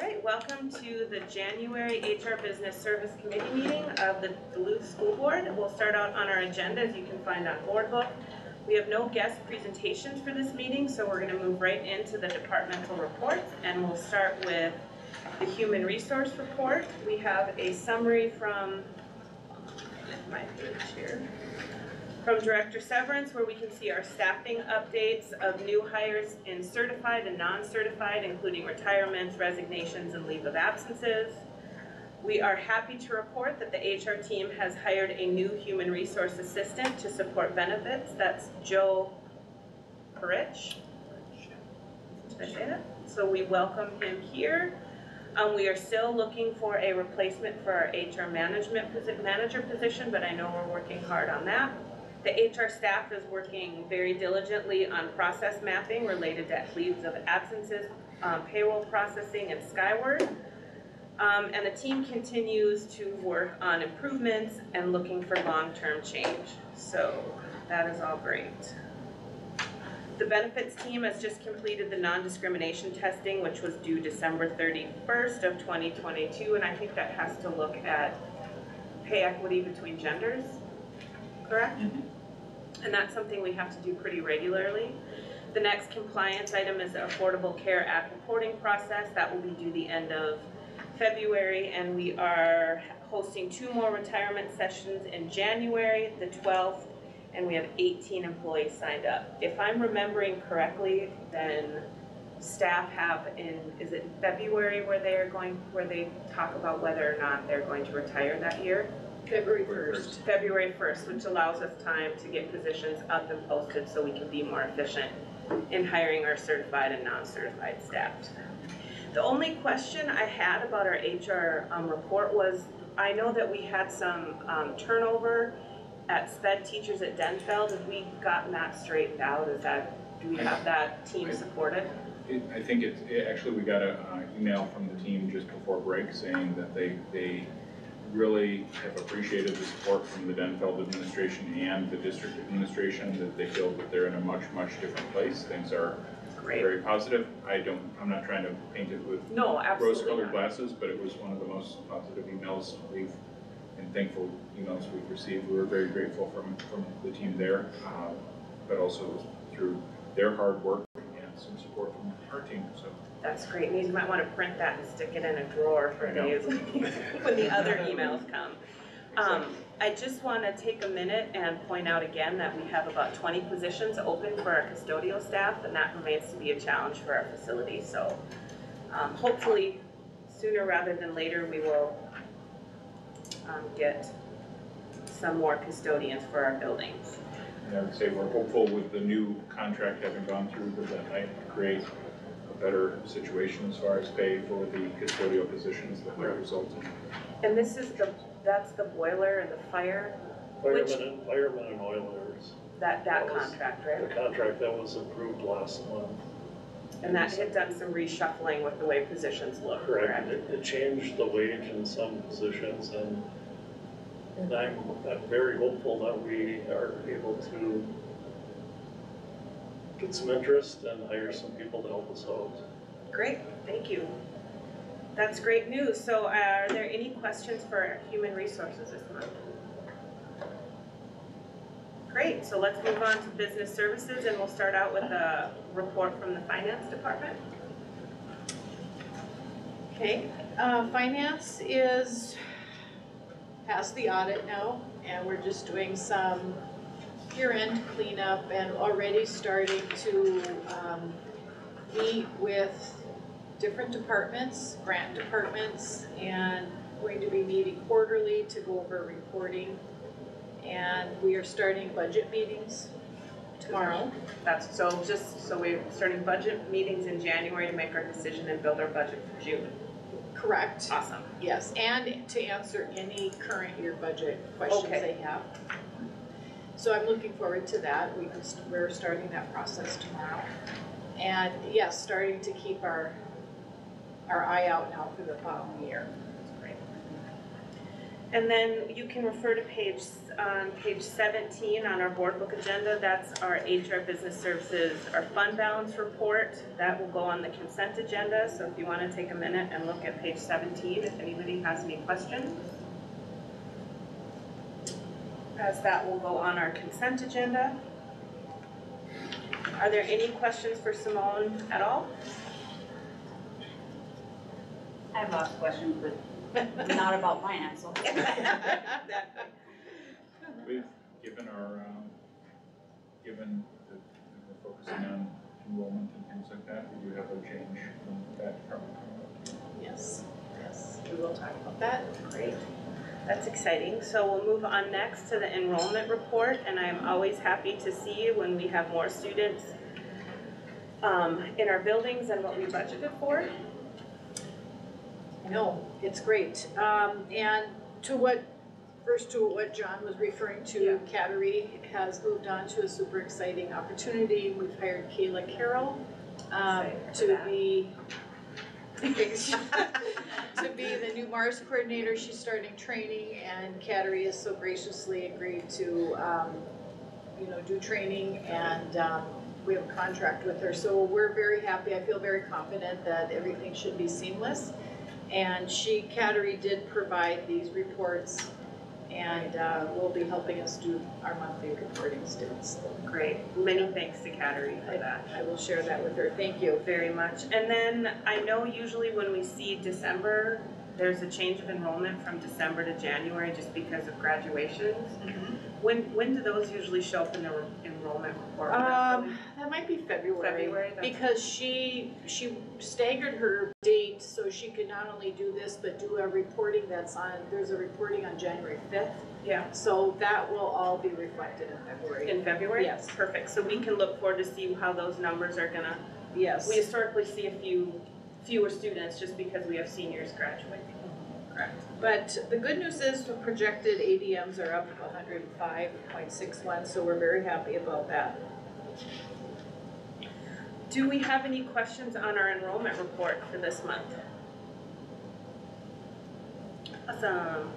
right, welcome to the January HR Business Service Committee meeting of the Duluth School Board. We'll start out on our agenda, as you can find on board book. We have no guest presentations for this meeting, so we're gonna move right into the departmental reports, and we'll start with the Human Resource Report. We have a summary from, my page here, from Director Severance, where we can see our staffing updates of new hires in certified and non-certified, including retirements, resignations, and leave of absences. We are happy to report that the HR team has hired a new human resource assistant to support benefits. That's Joe Perich. So we welcome him here. Um, we are still looking for a replacement for our HR management, posi- manager position, but I know we're working hard on that. The HR staff is working very diligently on process mapping related to leaves of absences, um, payroll processing, and Skyward. Um, and the team continues to work on improvements and looking for long-term change. So that is all great. The benefits team has just completed the non-discrimination testing, which was due December thirty-first of twenty twenty-two, and I think that has to look at pay equity between genders, correct? And that's something we have to do pretty regularly. The next compliance item is the Affordable Care Act reporting process. That will be due the end of February, and we are hosting two more retirement sessions in January, the 12th, and we have 18 employees signed up. If I'm remembering correctly, then staff have in, is it February where they are going, where they talk about whether or not they're going to retire that year? February first. February 1st, which allows us time to get positions up and posted so we can be more efficient in hiring our certified and non-certified staff. The only question I had about our HR um, report was, I know that we had some um, turnover at sped teachers at Denfeld. Have we gotten that straightened out? Is that, do we have that team supported? It- I think it's, it- actually, we got an email from the team just before break saying that they, they really have appreciated the support from the Denfeld administration and the district administration, that they feel that they're in a much, much different place. Things are Great. very positive. I don't, I'm not trying to paint it with No, rose-colored glasses, but it was one of the most positive emails we've, and thankful emails we've received. We were very grateful from, from the team there, uh, but also through their hard work and some support from our team, so. That's great news. You might want to print that and stick it in a drawer for I days when the other emails come. Um, I just want to take a minute and point out again that we have about twenty positions open for our custodial staff, and that remains to be a challenge for our facility, so, um, hopefully, sooner rather than later, we will, um, get some more custodians for our buildings. And I would say we're hopeful with the new contract having gone through, that that might create a better situation as far as pay for the custodial positions that might result in. And this is the, that's the boiler and the fire, Which- Firemen and, firemen and oilers, that, that That was- contract, the right? contract that was approved last month. And that had done some reshuffling with the way positions look, Correct, correct? it, it changed the wage in some positions and, and I'm, I'm very hopeful that we are able to get some interest and hire some people to help us out. Great, thank you. That's great news. So are there any questions for human resources this month? Great, so let's move on to business services and we'll start out with a report from the finance department. Okay, uh, finance is past the audit now, and we're just doing some year-end cleanup and already starting to, um, meet with different departments, grant departments, and going to be meeting quarterly to go over reporting. And we are starting budget meetings tomorrow. That's, so just, so we're starting budget meetings in January to make our decision and build our budget for June. Correct. Awesome. Yes, and to answer any current year budget questions Okay. they have. So I'm looking forward to that. We we're starting that process tomorrow. And yes, starting to keep our, our eye out now for the following year. And then you can refer to page, on page seventeen on our board book agenda, that's our HR Business Services, our fund balance report. That will go on the consent agenda, so if you wanna take a minute and look at page seventeen, if anybody has any questions. As that will go on our consent agenda. Are there any questions for Simone at all? I have lots of questions, but not about finance, so. We've given our, um, given that that we're focusing on enrollment and things like that, we do have a change from that department. Yes, yes, we will talk about that. Great, that's exciting. So we'll move on next to the enrollment report, and I'm always happy to see you when we have more students um, in our buildings than what we budgeted for. No, it's great. Um, and to what, first to what John was referring Yeah. to, Cattery has moved on to a super exciting opportunity. We've hired Kayla Carroll, um, to that. be to be the new MARSS coordinator. She's starting training and Cattery has so graciously agreed to, um, you know, do training and, um, we have a contract with her. So we're very happy. I feel very confident that everything should be seamless. And she, Cattery did provide these reports and uh, will be helping us do our monthly reporting students. Great, many thanks to Cattery for that. I will share that with her. Thank you. Very much. And then I know usually when we see December, there's a change of enrollment from December to January just because of graduations. When, when do those usually show up in the enrollment report? Um, that might be February. February, that's- Because she, she staggered her date so she could not only do this, but do a reporting that's on, there's a reporting on January fifth. Yeah. So that will all be reflected in February. In February? Yes. Perfect, so we can look forward to see how those numbers are gonna, Yes. we historically see a few, fewer students just because we have seniors graduating. Correct. But the good news is the projected ADMs are up hundred and five point six one, so we're very happy about that. Do we have any questions on our enrollment report for this month? Awesome.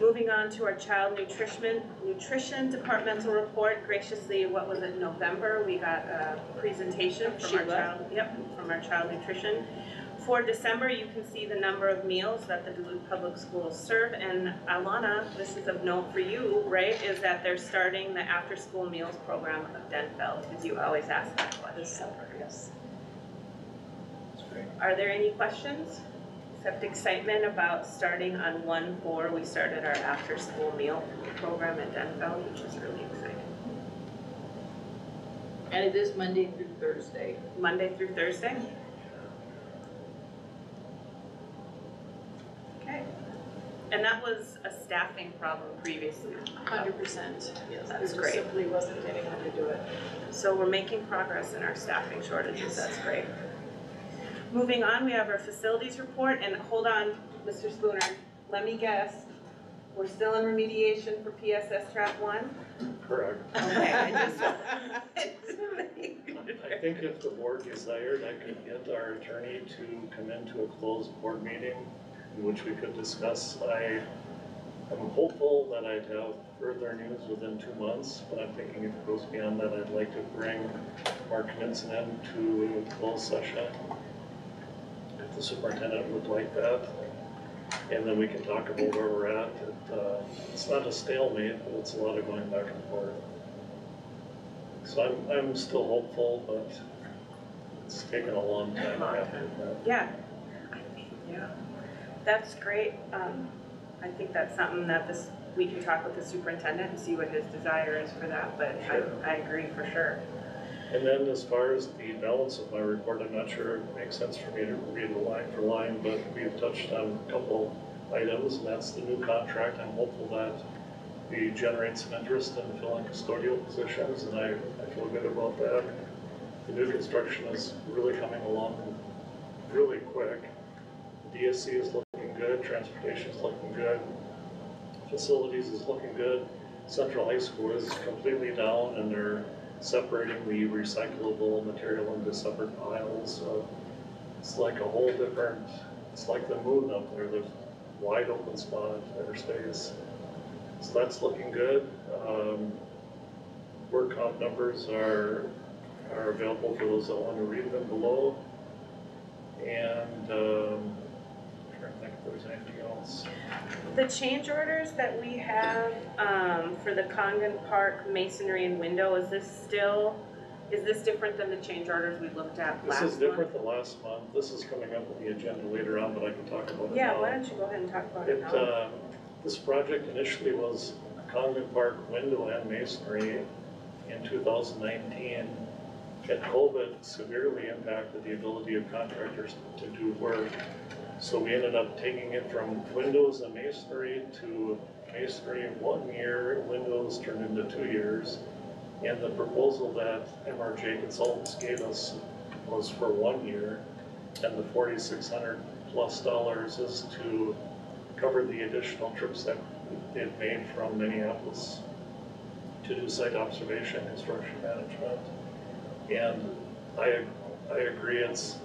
Moving on to our child nutrition, nutrition departmental report. Graciously, what was it, November, we got a presentation from our child, yep, from our child nutrition. For December, you can see the number of meals that the Duluth Public Schools serve. And Alana, this is of note for you, right, is that they're starting the after-school meals program of Denfeld, because you always ask that question. This summer, yes. That's great. Are there any questions? Except excitement about starting on one four, we started our after-school meal program at Denfeld, which is really exciting. And it is Monday through Thursday. Monday through Thursday? Okay. And that was a staffing problem previously, Hundred percent, yes. That's There just great. simply wasn't anyone to do it. so we're making progress in our staffing shortages, that's great. Moving on, we have our facilities report, and hold on, Mr. Spooner, let me guess. We're still in remediation for PSS trap one? Correct. Okay, I just. I think if the board desired, I could get our attorney to come into a closed board meeting in which we could discuss. I am hopeful that I'd have further news within two months, but I'm thinking if it goes beyond that, I'd like to bring Mark Knudsen in to a closed session. If the superintendent would like that, and then we can talk about where we're at. It, uh, It's not a stalemate, but it's a lot of going back and forth. So I'm, I'm still hopeful, but it's taken a long time to happen. Yeah, yeah, that's great. Um, I think that's something that this, we can talk with the superintendent and see what his desire is for that, but Sure. I, I agree for sure. And then as far as the balance of my report, I'm not sure it makes sense for me to read it line for line, but we've touched on a couple items, and that's the new contract. I'm hopeful that we generate some interest in filling custodial positions, and I, I feel good about that. The new construction is really coming along really quick. DSC is looking good, transportation is looking good, facilities is looking good. Central High School is completely down and they're separating the recyclable material into separate piles, so it's like a whole different, it's like the moon up there, there's wide open spot, airspace. So that's looking good. Um, work comp numbers are, are available for those that want to read them below. And, um, trying to think if there's anything else. The change orders that we have, um, for the Congdon Park masonry and window, is this still, is this different than the change orders we looked at last month? This is different than last month. This is coming up on the agenda later on, but I can talk about it now. Yeah, why don't you go ahead and talk about it It, now? uh, this project initially was Congdon Park window and masonry in two thousand nineteen. And COVID severely impacted the ability of contractors to do work. So we ended up taking it from windows and masonry to masonry one year, windows turned into two years. And the proposal that MRJ Consultants gave us was for one year. And the forty-six hundred plus dollars is to cover the additional trips that they've made from Minneapolis to do site observation, construction management. And I, I agree, it's,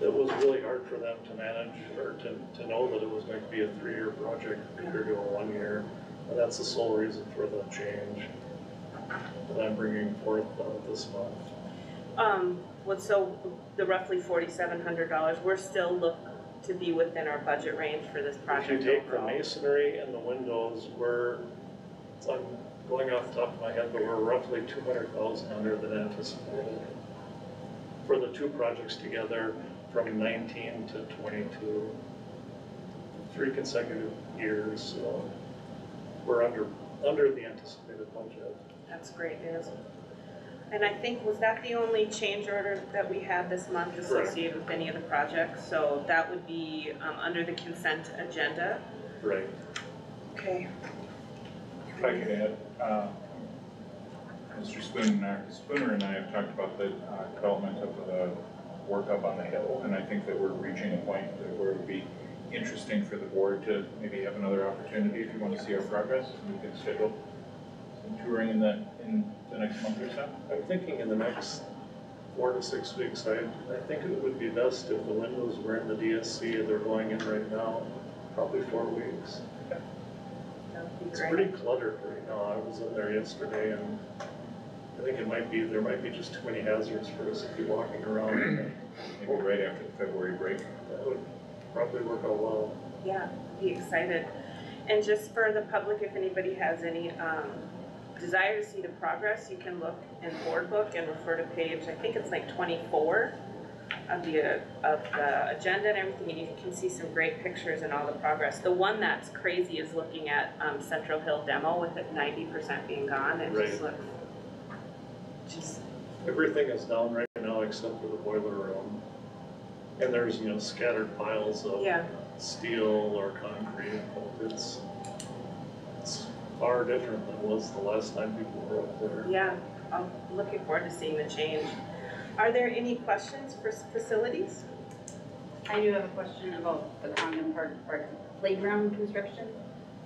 it was really hard for them to manage, or to, to know that it was going to be a three-year project compared to a one-year. And that's the sole reason for the change that I'm bringing forth uh, this month. Um, what, so the roughly forty-seven hundred dollars, we're still look to be within our budget range for this If you project take the overall? masonry and the windows, we're, I'm going off the top of my head, but we're roughly two hundred thousand under than anticipated. For the two projects together, from nineteen to twenty-two. Three consecutive years, so we're under, under the anticipated budget. That's great news. And I think, was that the only change order that we had this month Correct. associated with any of the projects? So that would be, um, under the consent agenda. Right. Okay. If I could add, uh, Mr. Spooner and I, Spooner and I have talked about the uh, development of the work up on the hill, and I think that we're reaching a point that where it would be interesting for the board to maybe have another opportunity, if you want to see our progress, we can schedule some touring in the, in the next month or so. I'm thinking in the next four to six weeks, I, I think it would be best if the windows were in the DSC, they're going in right now, probably four weeks. That It's pretty cluttered right now, I was in there yesterday and I think it might be, there might be just too many hazards for us to be walking around. Maybe right after the February break. That would probably work out well. Yeah, be excited. And just for the public, if anybody has any, um, desire to see the progress, you can look in board book and refer to page, I think it's like twenty-four of the, of the agenda and everything, and you can see some great pictures and all the progress. The one that's crazy is looking at, um, Central Hill demo with it ninety percent being gone, it just Right. looks, just, Everything is down right now except for the boiler room. And there's, you know, scattered piles of yeah, steel or concrete, but it's, it's far different than it was the last time people were up there. yeah, I'm looking forward to seeing the change. Are there any questions for s- facilities? I do have a question about the Congdon Park, Park playground construction.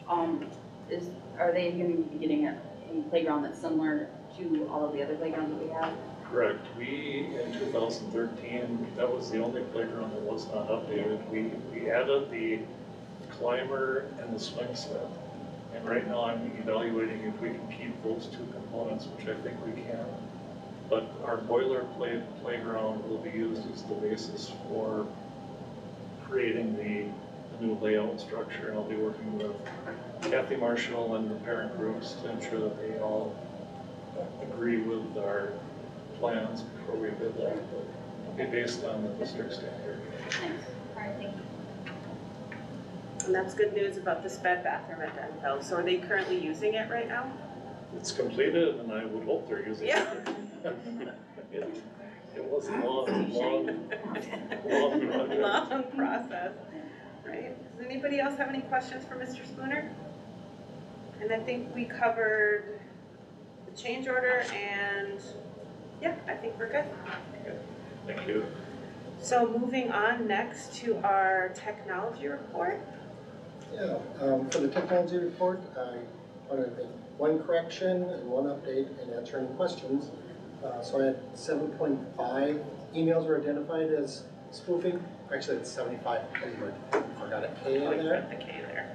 Um, is, are they gonna be getting a, a playground that's similar to all of the other playgrounds that we have? Correct. We, in two thousand thirteen, that was the only playground that was not updated. We, we added the climber and the swing set. And right now I'm evaluating if we can keep those two components, which I think we can. But our boilerplate playground will be used as the basis for creating the, the new layout structure. And I'll be working with Kathy Marshall and the parent groups to ensure that they all agree with our plans before we bid that, but it'll be based on the district standard. Thanks. All right, thank you. And that's good news about the sped bathroom at Denfeld. So are they currently using it right now? It's completed and I would hope they're using it. Yeah. It, it was a long, long, long project. Long process, right? Does anybody else have any questions for Mr. Spooner? And I think we covered the change order and, yeah, I think we're good. Thank you. So moving on next to our technology report. Yeah, um, for the technology report, I wanted to make one correction and one update and answer any questions. Uh, so I had seven point five emails were identified as spoofing, actually it's seventy-five, I forgot a K in there.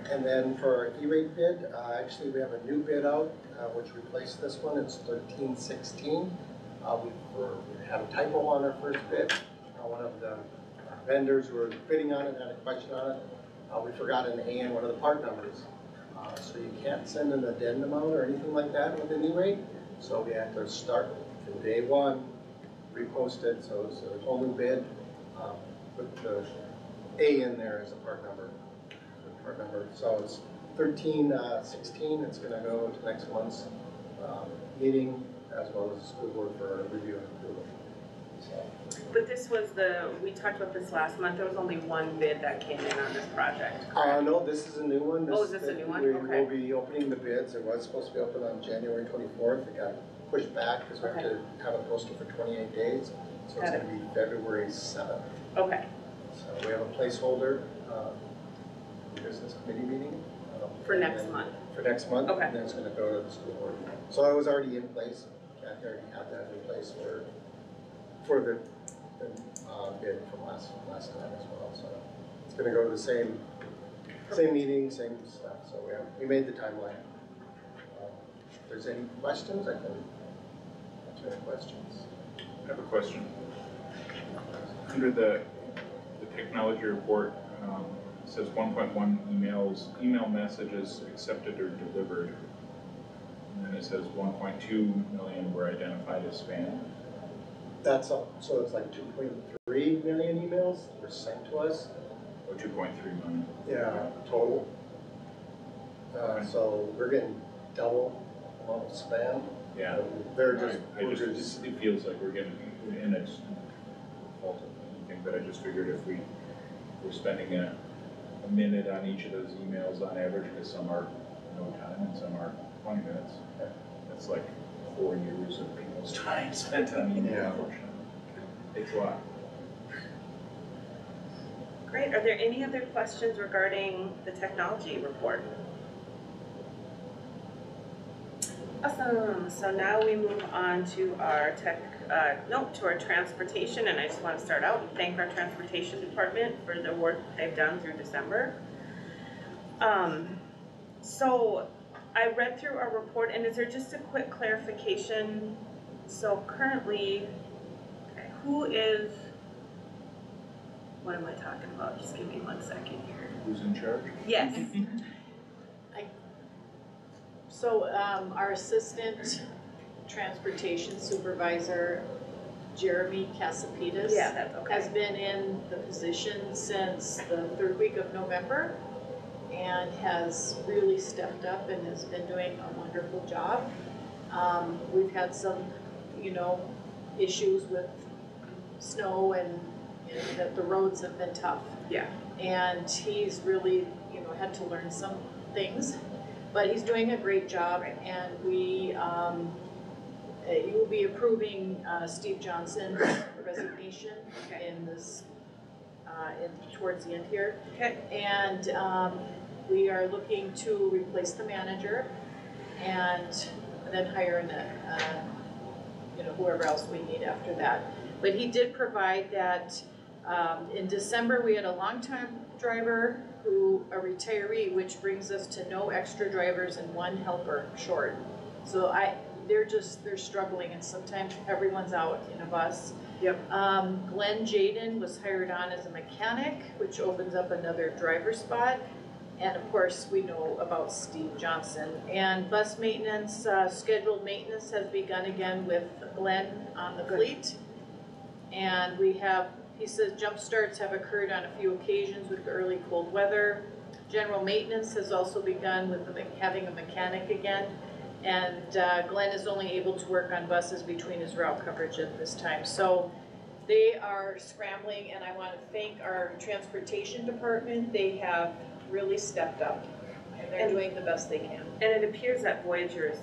Put. And then for our E-rate bid, uh, actually, we have a new bid out, uh, which replaced this one, it's thirteen sixteen. Uh, we had a typo on our first bid, uh, one of the vendors who were bidding on it had a question on it. Uh, we forgot an A in one of the part numbers. Uh, so you can't send an addendum out or anything like that with an E-rate, so we had to start from day one, repost it, so it's a whole new bid, um, with the A in there as a part number so it's thirteen, uh, sixteen, it's gonna go to next month's, um, meeting as well as the school board for review and approval. So, But this was the, we talked about this last month, there was only one bid that came in on this project. Uh, no, this is a new one. Oh, is this a new one? We Okay. will be opening the bids, it was supposed to be open on January twenty-fourth, it got pushed back because we have to have it posted for twenty-eight days. So it's Got gonna be February seventh, Okay, so we have a placeholder, uh, business committee meeting. um, for next then- month. for next month. Okay. And then it's gonna go to the school board. So it was already in place, Kathy already had that in place for, for the, the, uh, bid from last, last time as well, so. It's gonna go to the same, same meeting, same stuff, so we have, we made the timeline. Um, If there's any questions, I can answer any questions. I have a question. Under the, the technology report, um, it says one point one emails, email messages accepted or delivered. And then it says one point two million were identified as spam. That's all, so it's like two point three million emails were sent to us. Or two point three million. Yeah, total. Uh, Okay. so we're getting double amount of spam. Yeah. They're just, I we're just, just, it feels like we're getting, and it's fault of anything, but I just figured if we, we're spending a, a minute on each of those emails on average, because some are no time and some are twenty minutes. That's like four years of people's time spent on email, Yeah. unfortunately. Takes a lot. Great, are there any other questions regarding the technology report? Awesome, so now we move on to our tech, uh, no, to our transportation, and I just want to start out and thank our transportation department for the work they've done through December. Um, so I read through our report, and is there just a quick clarification? So currently, who is, what am I talking about? Just give me one second here. Who's in charge? Yes, So, um, our assistant transportation supervisor, Jeremy Casapitas. yeah, that's Has been in the position since the third week of November and has really stepped up and has been doing a wonderful job. Um, we've had some, you know, issues with snow and, and that the roads have been tough. Yeah. And he's really, you know, had to learn some things, but he's doing a great job and we, um, uh, you will be approving, uh, Steve Johnson's resignation Okay. in this, uh, in, towards the end here. Okay. And, um, we are looking to replace the manager and then hire an, uh, you know, whoever else we need after that. But he did provide that, um, in December, we had a longtime driver who, a retiree, which brings us to no extra drivers and one helper short. So I, they're just, they're struggling and sometimes everyone's out in a bus. Yep. Um, Glenn Jaden was hired on as a mechanic, which opens up another driver spot. And of course, we know about Steve Johnson. And bus maintenance, uh, scheduled maintenance has begun again with Glenn on the fleet. And we have, he says jump starts have occurred on a few occasions with the early cold weather. General maintenance has also begun with the having a mechanic again. And uh, Glenn is only able to work on buses between his route coverage at this time. So they are scrambling and I want to thank our transportation department. They have really stepped up and they're And- doing the best they can. And it appears that Voyager is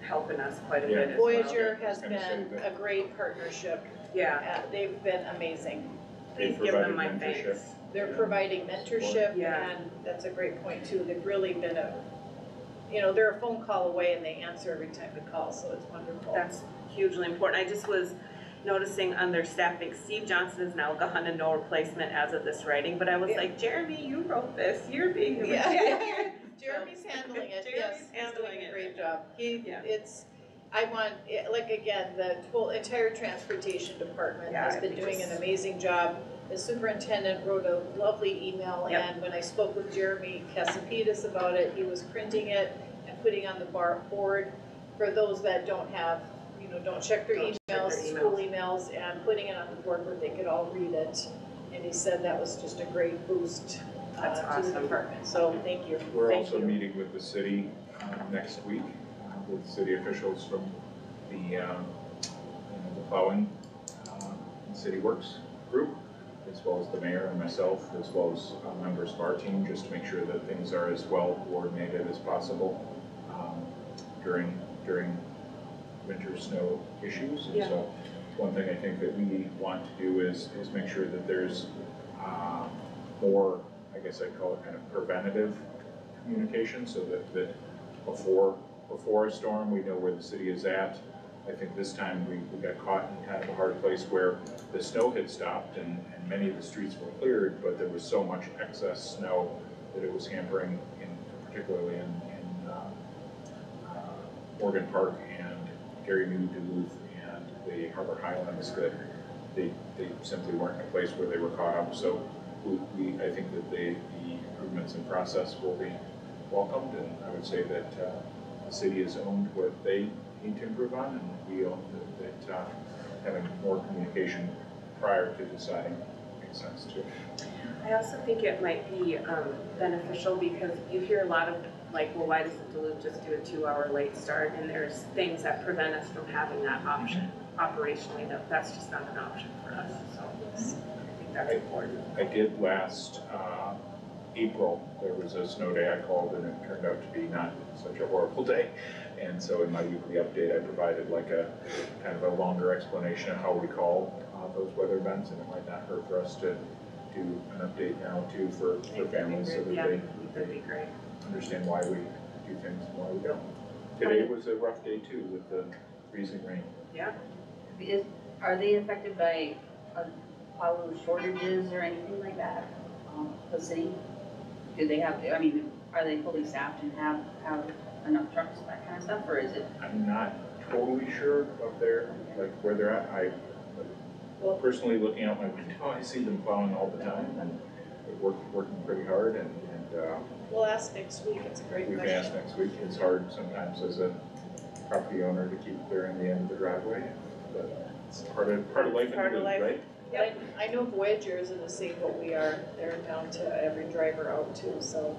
helping us quite a Yeah. bit as well. Voyager has I was gonna say been a great partnership. Yeah, Uh, They've been amazing. please give them my mentorship. thanks. They're Yeah. providing mentorship Yeah. and that's a great point too. They've really been a, you know, they're a phone call away and they answer every time we call, so it's wonderful. That's hugely important. I just was, noticing on their staffing, Steve Johnson is now gone and no replacement as of this writing, but I was Yeah. like, Jeremy, you wrote this, you're being the Yeah. Jeremy's handling it, yes, Jeremy's he's handling doing a it. great job. He, Yeah. it's, I want, like, again, the whole entire transportation department has been doing an amazing job. The superintendent wrote a lovely email, Yep. and when I spoke with Jeremy Casapitas about it, he was printing it and putting on the bar, board for those that don't have, you know, don't check their Don't check their emails, school emails, and putting it on the board where they could all read it. And he said that was just a great boost uh, That's to the awesome. department, so thank you. We're Thank also you. meeting with the city uh, next week, uh, with city officials from the, um, you know, the plowing, uh, City Works group, as well as the mayor and myself, as well as uh, members of our team, just to make sure that things are as well coordinated as possible um, during, during winter snow issues. And Yeah. so, one thing I think that we want to do is, is make sure that there's uh, more, I guess I'd call it kind of preventative communication, so that, that before, before a storm, we know where the city is at. I think this time we, we got caught in kind of a hard place where the snow had stopped and, and many of the streets were cleared, but there was so much excess snow that it was hampering in, particularly in, in, uh, uh, Morgan Park and Gary New Duluth and the Harbor Highlands that they, they simply weren't in a place where they were caught up. So we, we, I think that the, the improvements in process will be welcomed, and I would say that, uh, the city has owned what they need to improve on, and we own that, that, uh, having more communication prior to deciding makes sense too. I also think it might be um, beneficial because you hear a lot of like, well, why doesn't Duluth just do a two-hour late start? And there's things that prevent us from having that option operationally, that, that's just not an option for us, so I think that's important. I did last, uh, April, there was a snow day I called and it turned out to be not such a horrible day. And so in my weekly update, I provided like a, kind of a longer explanation of how we call, uh, those weather events. And it might not hurt for us to do an update now too for, for families so that Yeah, they, great. understand why we do things and why we don't. Today was a rough day too with the freezing rain. Is, are they affected by uh, plow shortages or anything like that? Um, The city? Do they have, I mean, are they fully staffed and have, have enough trucks, that kind of stuff, or is it? I'm not totally sure of their, like, where they're at. I, personally, looking out my window, I see them plowing all the time and they're work, working pretty hard and, and, uh, We'll ask next week, it's a great we've question. asked next week. It's hard sometimes as a property owner to keep clearing the end of the driveway, but it's part of, part of life Part in of Duluth, life. right? But I, I know Voyager is in the same boat we are, they're down to every driver out too, so.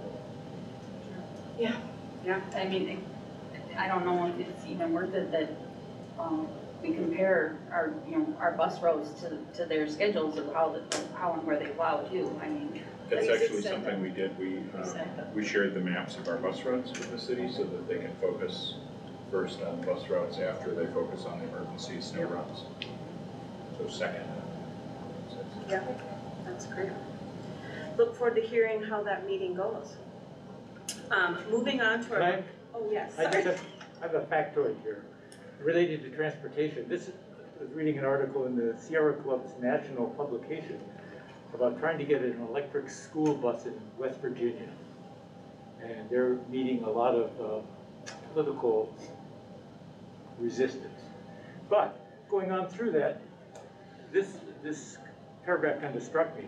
Yeah, I mean, I don't know if it's even worth it that, um, we compare our, you know, our bus routes to, to their schedules of how, the how and where they plow too, I mean. That's actually something we did. We, We uh, we shared the maps of our bus routes with the city so that they can focus first on bus routes after they focus on the emergency snow routes. So second. Yeah, that's great. Look forward to hearing how that meeting goes. Um, moving on to Can our, I, oh, yes, I just have, I have a factoid here related to transportation. This is, I was reading an article in the Sierra Club's national publication about trying to get an electric school bus in West Virginia. And they're meeting a lot of uh, political resistance. But going on through that, this, this paragraph kind of struck me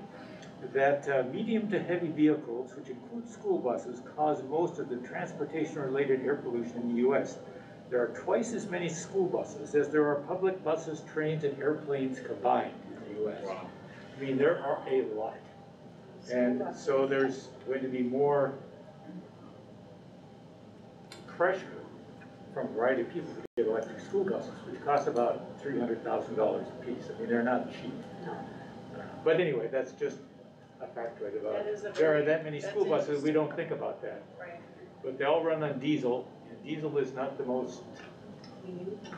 that uh, medium to heavy vehicles, which include school buses, cause most of the transportation-related air pollution in the US. There are twice as many school buses as there are public buses, trains, and airplanes combined in the US. Wow. I mean, there are a lot. And so there's going to be more pressure from a variety of people to get electric school buses, which cost about three hundred thousand dollars a piece. I mean, they're not cheap. But anyway, that's just a factoid about, That is a there are very- that many that's school buses, we interesting. don't think about that. Right. But they all run on diesel, and diesel is not the most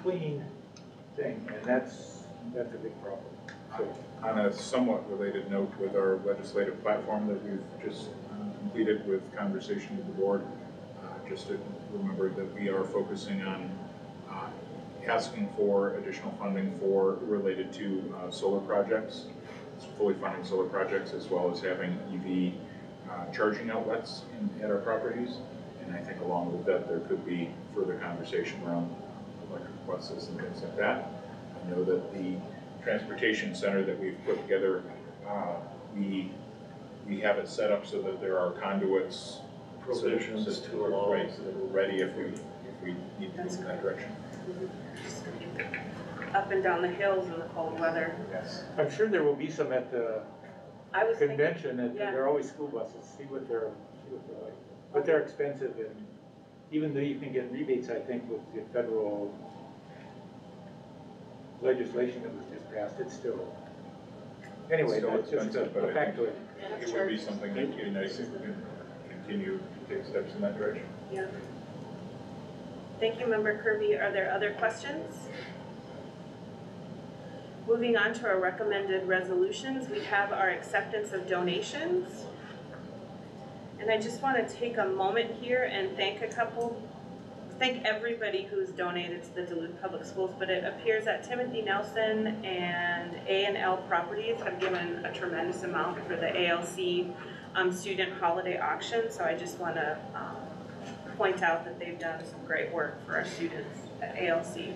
clean thing, and that's, that's a big problem. So, On a somewhat related note with our legislative platform that we've just uh, completed with conversation with the board, uh, just to remember that we are focusing on uh, asking for additional funding for, related to uh, solar projects, fully funding solar projects, as well as having EV uh, charging outlets in- at our properties. And I think along with that, there could be further conversation around electric buses and things like that. I know that the transportation center that we've put together, uh, we, we have it set up so that there are conduits. so Provisions so to we're- allow- Right, so that we're ready if we, if we need to move in that direction. Up and down the hills in the cold weather. Yes. I'm sure there will be some at the I was thinking, convention, and yeah. there are always school buses, see what they're, see what they're like. But they're expensive, and even though you can get rebates, I think, with the federal legislation that was just passed, it's still, anyway, Still that's just expensive, a but a I factoid. It would be something that you guys could continue to take steps in that direction. yeah. Thank you, Member Kirby. Are there other questions? Moving on to our recommended resolutions, we have our acceptance of donations. And I just want to take a moment here and thank a couple, thank everybody who's donated to the Duluth Public Schools, but it appears that Timothy Nelson and A and L Properties have given a tremendous amount for the ALC um, student holiday auction, so I just want to um, point out that they've done some great work for our students at ALC.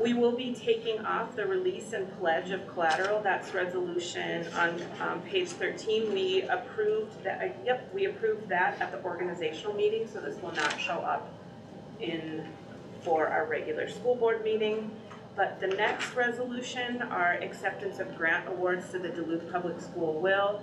We will be taking off the release and pledge of collateral, that's resolution on um, page 13. We approved that, uh, yep, we approved that at the organizational meeting, so this will not show up in, for our regular school board meeting. But the next resolution, our acceptance of grant awards to the Duluth Public School will.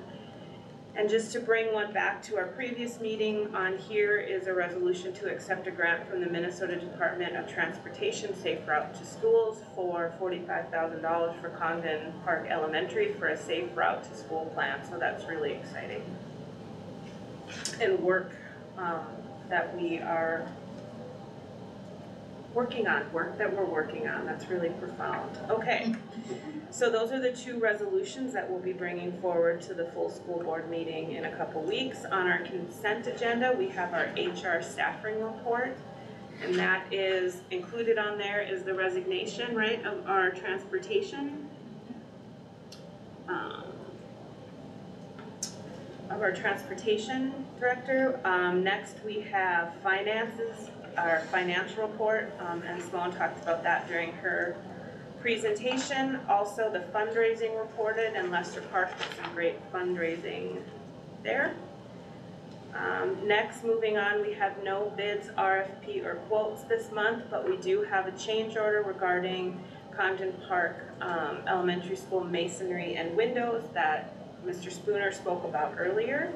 And just to bring one back to our previous meeting, on here is a resolution to accept a grant from the Minnesota Department of Transportation Safe Route to Schools for forty-five thousand dollars for Congdon Park Elementary for a safe route to school plan, so that's really exciting. And work, um, that we are working on, work that we're working on, that's really profound. Okay, so those are the two resolutions that we'll be bringing forward to the full school board meeting in a couple weeks. On our consent agenda, we have our HR staffing report. And that is, included on there is the resignation, right, of our transportation. um, Of our transportation director. Um, next, we have finances, our financial report, um, and Simone talked about that during her presentation. Also, the fundraising reported, and Lester Park did some great fundraising there. Um, next, moving on, we have no bids, RFP, or quotes this month, but we do have a change order regarding Congdon Park, um, Elementary School masonry and windows that Mr. Spooner spoke about earlier.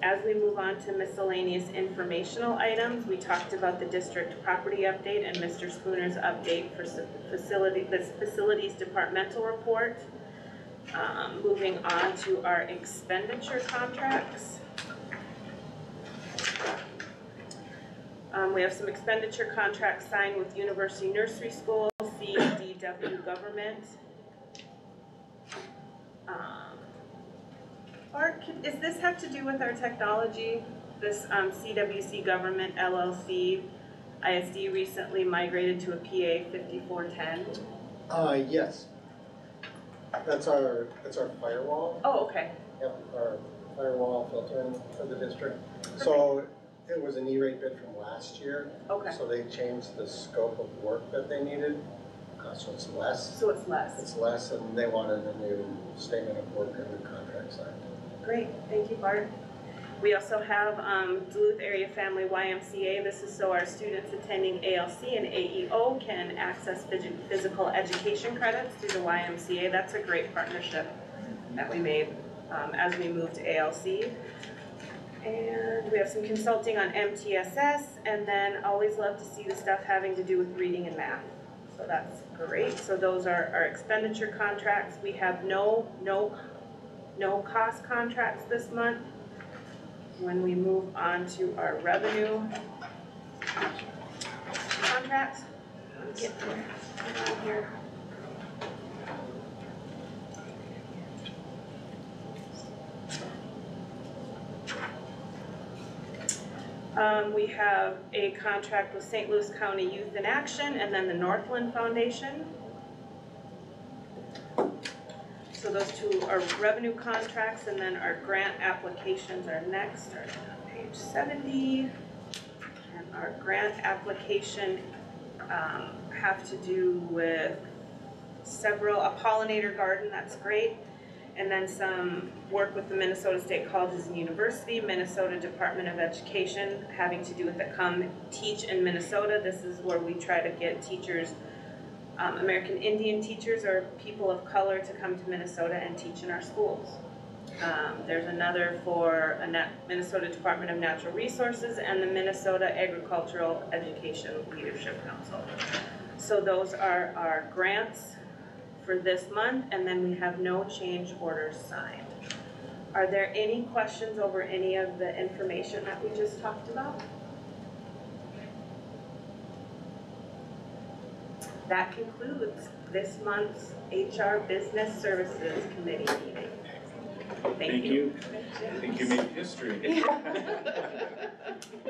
As we move on to miscellaneous informational items, we talked about the district property update and Mr. Spooner's update for facility, the facilities departmental report. Um, moving on to our expenditure contracts. Um, we have some expenditure contracts signed with University Nursery School, CDW Government. Um, Can- does this have to do with our technology? This, um, CDW Government LLC, ISD recently migrated to a PA fifty-four ten? Uh, yes. That's our, that's our firewall, Oh, okay, yep, our firewall filtering for the district. So it was an E-rate bid from last year, okay, so they changed the scope of work that they needed. Uh, so it's less, so it's less. it's less and they wanted a new statement of work and a new contract signed. Great, thank you, Bart. We also have um, Duluth Area Family YMCA. This is so our students attending ALC and AEO can access physical education credits through the YMCA. That's a great partnership that we made um, as we moved to ALC. And we have some consulting on MTSS, and then always love to see the stuff having to do with reading and math. So that's great. So those are our expenditure contracts. We have no, no no cost contracts this month. When we move on to our revenue contracts, get there, here. Um, we have a contract with St. Louis County Youth in Action and then the Northland Foundation. So those two are revenue contracts and then our grant applications are next, starting on page seventy. And our grant application, um, have to do with several, a pollinator garden, that's great. And then some work with the Minnesota State Colleges and University, Minnesota Department of Education, having to do with the Come Teach in Minnesota. This is where we try to get teachers, um, American Indian teachers or people of color to come to Minnesota and teach in our schools. Um, there's another for a Minnesota Department of Natural Resources and the Minnesota Agricultural Education Leadership Council. So those are our grants for this month, and then we have no change orders signed. Are there any questions over any of the information that we just talked about? That concludes this month's HR Business Services Committee meeting. Thank you. I think you. Made history.